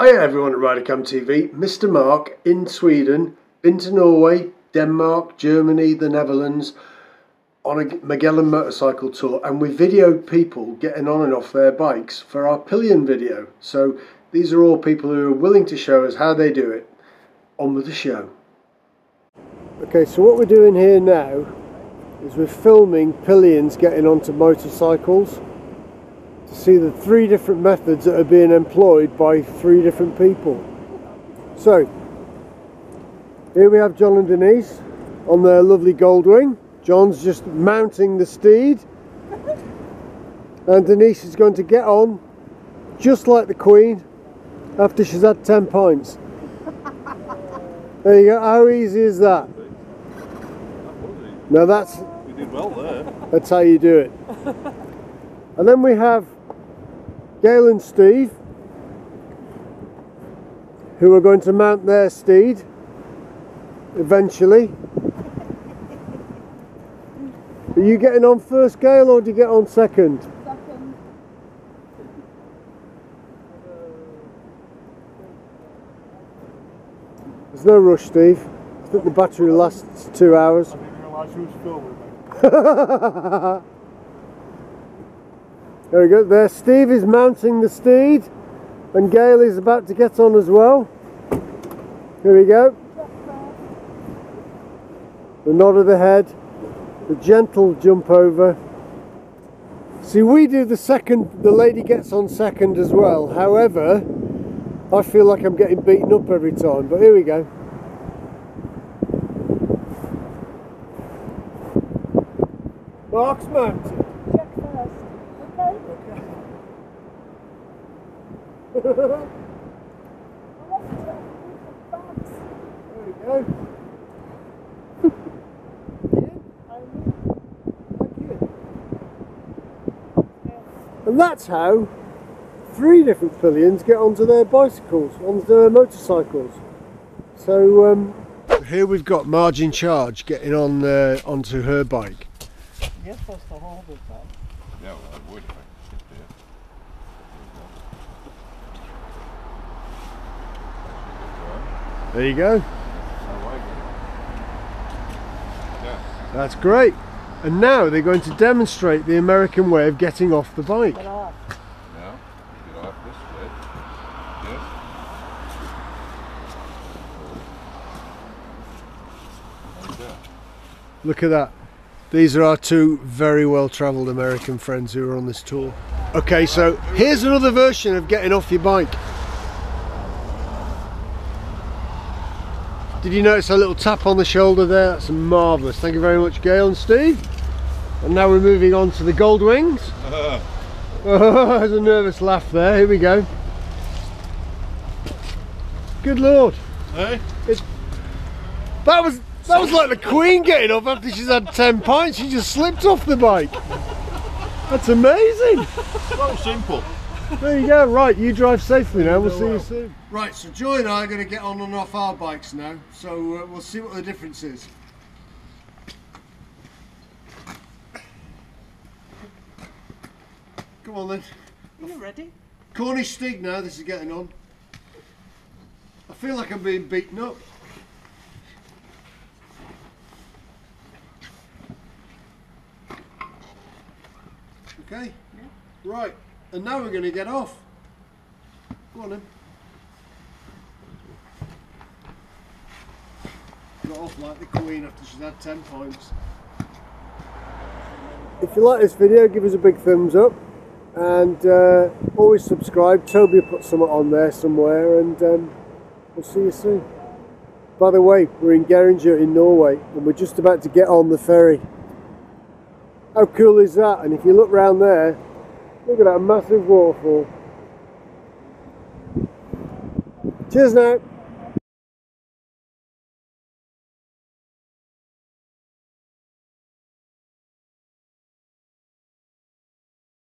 Hi everyone at Ridercam TV, Mr Mark in Sweden, been to Norway, Denmark, Germany, the Netherlands on a Magellan motorcycle tour and we videoed people getting on and off their bikes for our pillion video. So these are all people who are willing to show us how they do it. On with the show. Okay, so what we're doing here now is we're filming pillions getting onto motorcycles to see the three different methods that are being employed by three different people. So, here we have John and Denise on their lovely Goldwing. John's just mounting the steed and Denise is going to get on just like the Queen after she's had 10 pints. There you go, how easy is that? Now that's... We did well there. That's how you do it. and then we have Gail and Steve, who are going to mount their steed eventually. Are you getting on first, Gail, or do you get on second? Second. There's no rush, Steve. I think the battery lasts two hours. I didn't realise you was filming me. There we go. There, Steve is mounting the steed, and Gail is about to get on as well. Here we go. The nod of the head, the gentle jump over. See, we do the second, the lady gets on second as well. However, I feel like I'm getting beaten up every time, but here we go. Mark's mounted. Check first. Okay. I want to check with the bags. There we go. And that's how three different pillions get onto their bicycles, onto their motorcycles. So um, here we've got Margin Charge getting on uh, onto her bike. You're supposed to hold it then. Yeah, well, I would if I could sit there. There you go. How I get it. Yeah. That's great. And now they're going to demonstrate the American way of getting off the bike. Get off. Now, get off this bit. Yes. Look at that. These are our two very well travelled American friends who are on this tour. Okay, so here's another version of getting off your bike. Did you notice a little tap on the shoulder there? That's marvellous. Thank you very much, Gail and Steve. And now we're moving on to the Gold Wings. Oh, there's a nervous laugh there. Here we go. Good lord. Hey? That was that was like the Queen getting off after she's had 10 pints. She just slipped off the bike. That's amazing. So simple. There you go. Right, you drive safely now. We'll see you soon. Right, so Joy and I are going to get on and off our bikes now. So uh, we'll see what the difference is. Come on then. Are you ready? Cornish Stig now, this is getting on. I feel like I'm being beaten up. Okay? Yeah. Right, and now we're going to get off. Go on then. Got off like the Queen after she's had 10 points. If you like this video, give us a big thumbs up and uh, always subscribe. Toby put something on there somewhere and um, we'll see you soon. By the way, we're in Geiranger in Norway and we're just about to get on the ferry. How cool is that? And if you look round there, look at that massive waterfall. Cheers now.